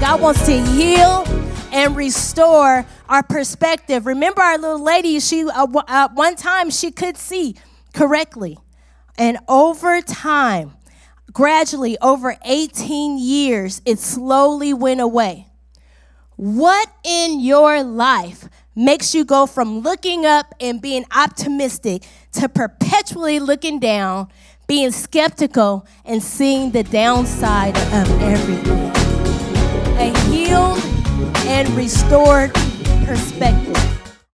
God wants to heal and restore our perspective. Remember our little lady, she uh, uh, one time she could see correctly. And over time, gradually over 18 years, it slowly went away. What in your life makes you go from looking up and being optimistic to perpetually looking down, being skeptical, and seeing the downside of everything? And restored perspective.